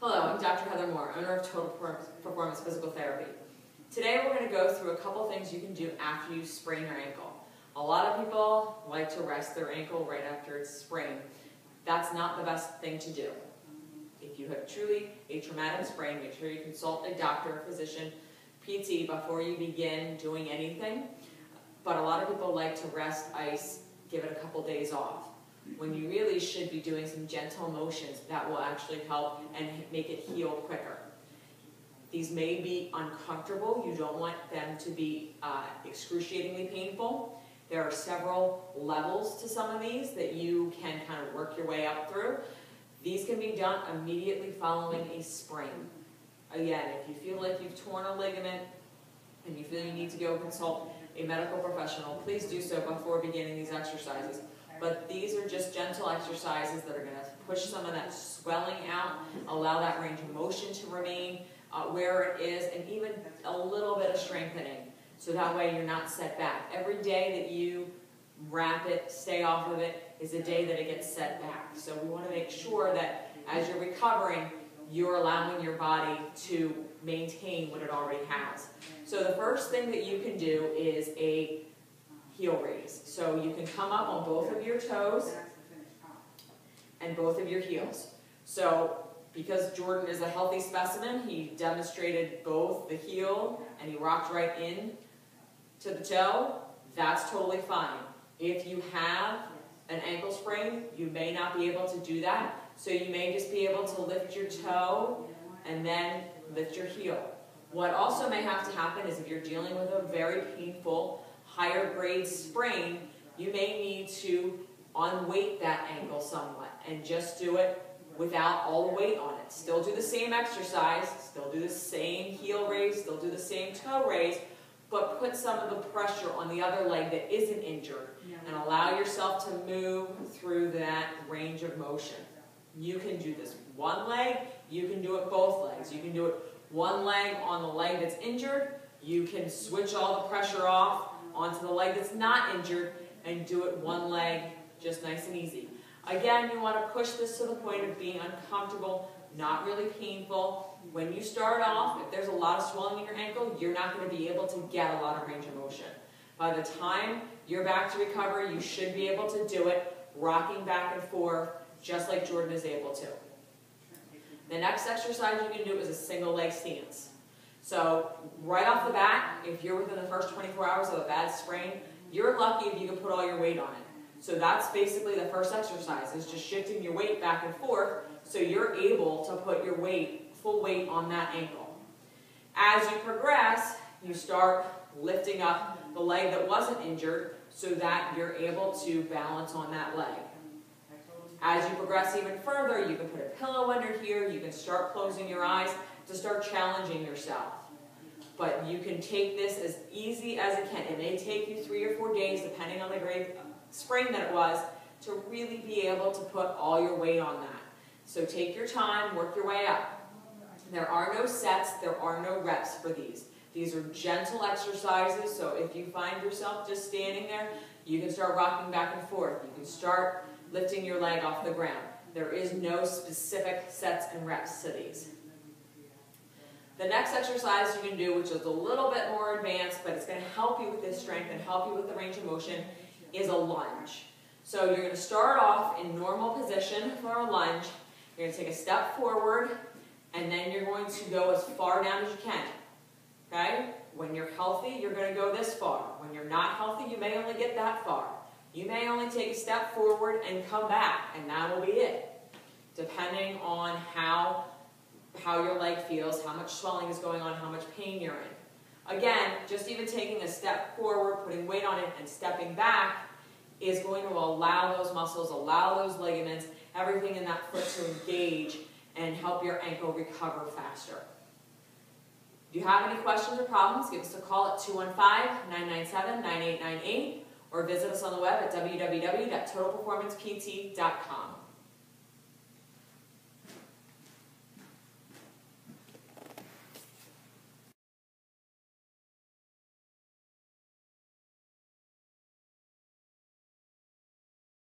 Hello, I'm Dr. Heather Moore, owner of Total Performance Physical Therapy. Today we're going to go through a couple things you can do after you sprain your ankle. A lot of people like to rest their ankle right after it's sprained. That's not the best thing to do. If you have truly a traumatic sprain, make sure you consult a doctor, physician, PT before you begin doing anything. But a lot of people like to rest, ice, give it a couple days off when you really should be doing some gentle motions that will actually help and make it heal quicker. These may be uncomfortable. You don't want them to be uh, excruciatingly painful. There are several levels to some of these that you can kind of work your way up through. These can be done immediately following a sprain. Again, if you feel like you've torn a ligament and you feel you need to go consult a medical professional, please do so before beginning these exercises. But these are just gentle exercises that are going to push some of that swelling out, allow that range of motion to remain uh, where it is, and even a little bit of strengthening. So that way you're not set back. Every day that you wrap it, stay off of it, is a day that it gets set back. So we want to make sure that as you're recovering, you're allowing your body to maintain what it already has. So the first thing that you can do is a heel raise. So you can come up on both of your toes and both of your heels. So because Jordan is a healthy specimen, he demonstrated both the heel and he rocked right in to the toe. That's totally fine. If you have an ankle sprain, you may not be able to do that. So you may just be able to lift your toe and then lift your heel. What also may have to happen is if you're dealing with a very painful higher grade sprain, you may need to unweight that ankle somewhat and just do it without all the weight on it. Still do the same exercise, still do the same heel raise, still do the same toe raise, but put some of the pressure on the other leg that isn't injured and allow yourself to move through that range of motion. You can do this one leg, you can do it both legs. You can do it one leg on the leg that's injured, you can switch all the pressure off onto the leg that's not injured and do it one leg just nice and easy. Again, you want to push this to the point of being uncomfortable, not really painful. When you start off, if there's a lot of swelling in your ankle, you're not going to be able to get a lot of range of motion. By the time you're back to recover, you should be able to do it rocking back and forth just like Jordan is able to. The next exercise you can do is a single leg stance. So right off the bat, if you're within the first 24 hours of a bad sprain, you're lucky if you can put all your weight on it. So that's basically the first exercise, is just shifting your weight back and forth so you're able to put your weight, full weight on that ankle. As you progress, you start lifting up the leg that wasn't injured so that you're able to balance on that leg. As you progress even further, you can put a pillow under here, you can start closing your eyes to start challenging yourself. But you can take this as easy as it can. It may take you three or four days, depending on the grade sprain that it was, to really be able to put all your weight on that. So take your time, work your way up. There are no sets, there are no reps for these. These are gentle exercises, so if you find yourself just standing there, you can start rocking back and forth. You can start lifting your leg off the ground. There is no specific sets and reps to these. The next exercise you can do, which is a little bit more advanced, but it's going to help you with this strength and help you with the range of motion, is a lunge. So you're going to start off in normal position for a lunge. You're going to take a step forward, and then you're going to go as far down as you can. Okay? When you're healthy, you're going to go this far. When you're not healthy, you may only get that far. You may only take a step forward and come back, and that will be it, depending on how how your leg feels, how much swelling is going on, how much pain you're in. Again, just even taking a step forward, putting weight on it, and stepping back is going to allow those muscles, allow those ligaments, everything in that foot to engage and help your ankle recover faster. If you have any questions or problems, give us a call at 215-997-9898 or visit us on the web at www.totalperformancept.com.